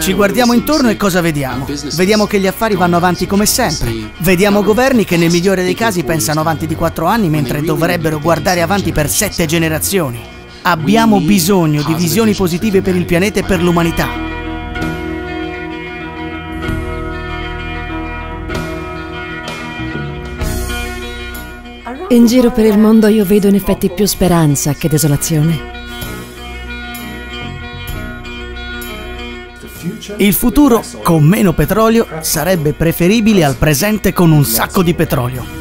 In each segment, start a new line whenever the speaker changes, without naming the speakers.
Ci guardiamo intorno e cosa vediamo? Vediamo che gli affari vanno avanti come sempre. Vediamo governi che nel migliore dei casi pensano avanti di quattro anni mentre dovrebbero guardare avanti per sette generazioni. Abbiamo bisogno di visioni positive per il pianeta e per l'umanità.
In giro per il mondo io vedo in effetti più speranza che desolazione.
Il futuro con meno petrolio sarebbe preferibile al presente con un sacco di petrolio.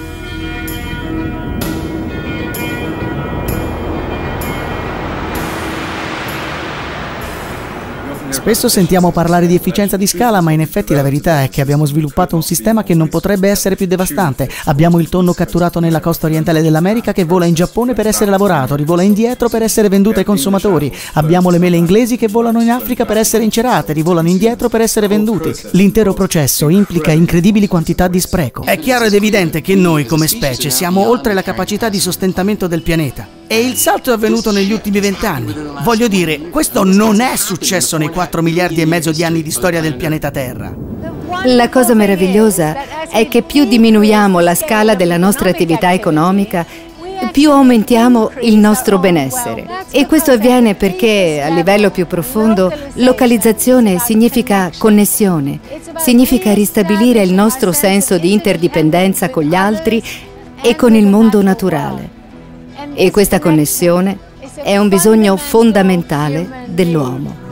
Spesso sentiamo parlare di efficienza di scala, ma in effetti la verità è che abbiamo sviluppato un sistema che non potrebbe essere più devastante. Abbiamo il tonno catturato nella costa orientale dell'America che vola in Giappone per essere lavorato, rivola indietro per essere venduto ai consumatori. Abbiamo le mele inglesi che volano in Africa per essere incerate, rivolano indietro per essere venduti. L'intero processo implica incredibili quantità di spreco. È chiaro ed evidente che noi come specie siamo oltre la capacità di sostentamento del pianeta. E il salto è avvenuto negli ultimi vent'anni. Voglio dire, questo non è successo nei 4 miliardi e mezzo di anni di storia del pianeta Terra.
La cosa meravigliosa è che più diminuiamo la scala della nostra attività economica, più aumentiamo il nostro benessere. E questo avviene perché a livello più profondo localizzazione significa connessione, significa ristabilire il nostro senso di interdipendenza con gli altri e con il mondo naturale. E questa connessione è un bisogno fondamentale dell'uomo.